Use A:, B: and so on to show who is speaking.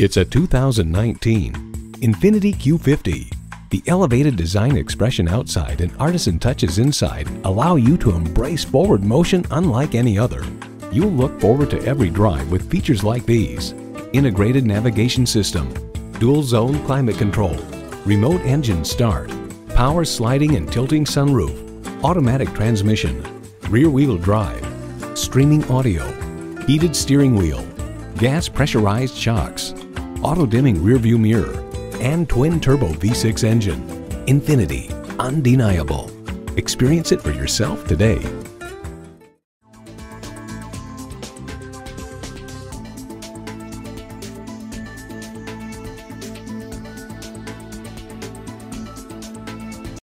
A: It's a 2019 Infiniti Q50. The elevated design expression outside and artisan touches inside allow you to embrace forward motion unlike any other. You'll look forward to every drive with features like these. Integrated navigation system, dual zone climate control, remote engine start, power sliding and tilting sunroof, automatic transmission, rear wheel drive, streaming audio, heated steering wheel, gas pressurized shocks, auto dimming rearview mirror, and twin turbo V6 engine. Infiniti, undeniable. Experience it for yourself today.